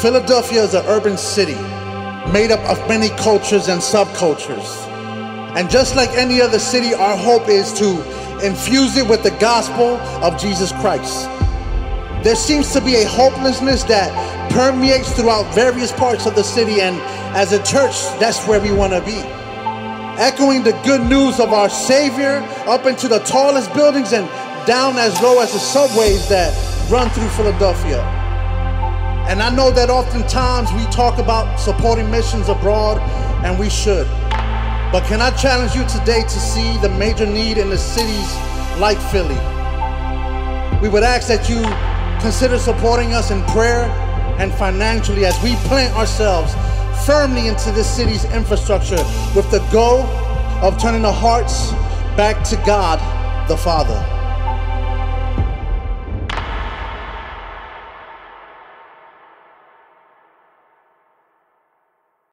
Philadelphia is an urban city made up of many cultures and subcultures. And just like any other city, our hope is to infuse it with the gospel of Jesus Christ. There seems to be a hopelessness that permeates throughout various parts of the city, and as a church, that's where we want to be. Echoing the good news of our Savior up into the tallest buildings and down as low as the subways that run through Philadelphia. And I know that oftentimes we talk about supporting missions abroad, and we should. But can I challenge you today to see the major need in the cities like Philly? We would ask that you consider supporting us in prayer and financially as we plant ourselves firmly into this city's infrastructure with the goal of turning the hearts back to God the Father.